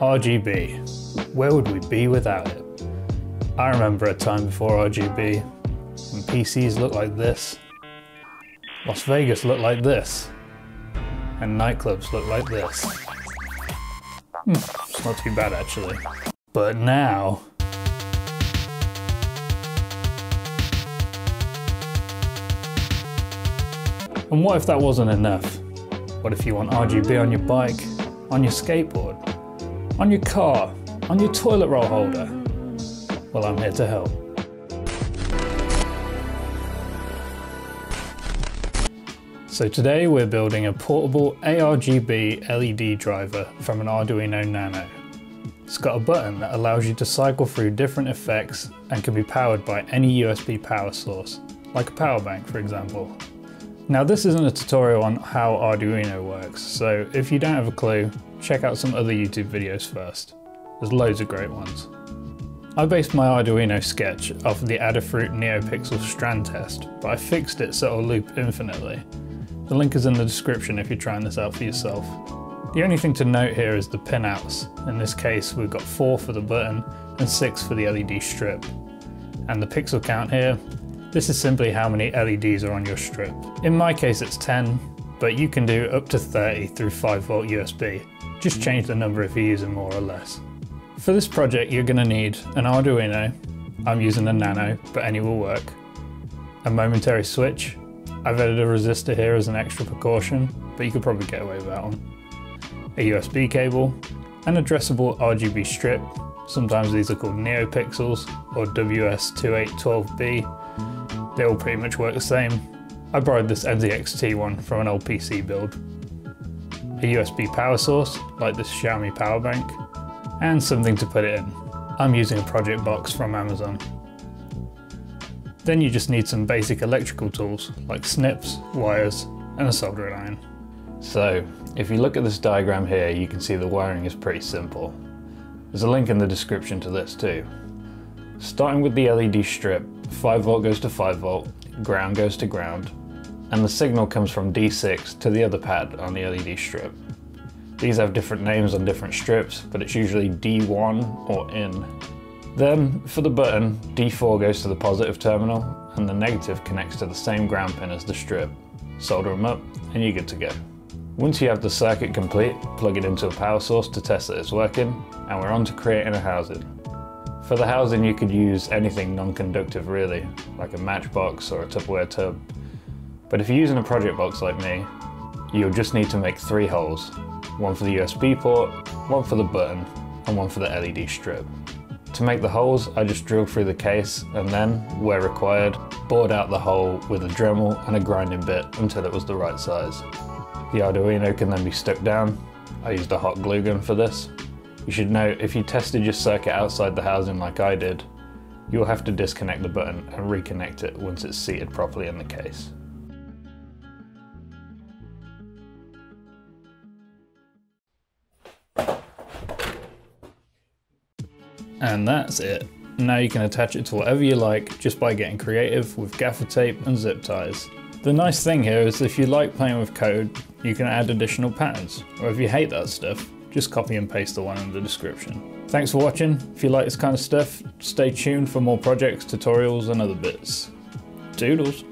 RGB. Where would we be without it? I remember a time before RGB when PCs looked like this, Las Vegas looked like this, and nightclubs looked like this. Hmm, it's not too bad actually. But now, And what if that wasn't enough? What if you want RGB on your bike, on your skateboard, on your car, on your toilet roll holder? Well, I'm here to help. So today we're building a portable ARGB LED driver from an Arduino Nano. It's got a button that allows you to cycle through different effects and can be powered by any USB power source, like a power bank for example. Now this isn't a tutorial on how Arduino works, so if you don't have a clue, check out some other YouTube videos first. There's loads of great ones. I based my Arduino sketch off of the Adafruit NeoPixel strand test, but I fixed it so it'll loop infinitely. The link is in the description if you're trying this out for yourself. The only thing to note here is the pinouts. In this case we've got 4 for the button and 6 for the LED strip. And the pixel count here this is simply how many LEDs are on your strip. In my case it's 10, but you can do up to 30 through 5 volt USB. Just change the number if you're using more or less. For this project you're going to need an Arduino, I'm using a Nano, but any will work, a momentary switch, I've added a resistor here as an extra precaution, but you could probably get away with that one, a USB cable, an addressable RGB strip, sometimes these are called NeoPixels or WS2812B, they all pretty much work the same. I borrowed this NZXT one from an old PC build. A USB power source, like this Xiaomi power bank, and something to put it in. I'm using a project box from Amazon. Then you just need some basic electrical tools, like snips, wires, and a soldering iron. So, if you look at this diagram here, you can see the wiring is pretty simple. There's a link in the description to this too. Starting with the LED strip, 5 volt goes to 5 volt, ground goes to ground, and the signal comes from D6 to the other pad on the LED strip. These have different names on different strips, but it's usually D1 or in. Then, for the button, D4 goes to the positive terminal, and the negative connects to the same ground pin as the strip. Solder them up, and you're good to go. Once you have the circuit complete, plug it into a power source to test that it's working, and we're on to creating a housing. For the housing you could use anything non-conductive really, like a matchbox or a Tupperware tub. But if you're using a project box like me, you'll just need to make three holes. One for the USB port, one for the button, and one for the LED strip. To make the holes, I just drilled through the case and then, where required, bored out the hole with a Dremel and a grinding bit until it was the right size. The Arduino can then be stuck down. I used a hot glue gun for this, you should note if you tested your circuit outside the housing like I did, you'll have to disconnect the button and reconnect it once it's seated properly in the case. And that's it. Now you can attach it to whatever you like just by getting creative with gaffer tape and zip ties. The nice thing here is if you like playing with code, you can add additional patterns, or if you hate that stuff, just copy and paste the one in the description. Thanks for watching. If you like this kind of stuff, stay tuned for more projects, tutorials and other bits. Doodles.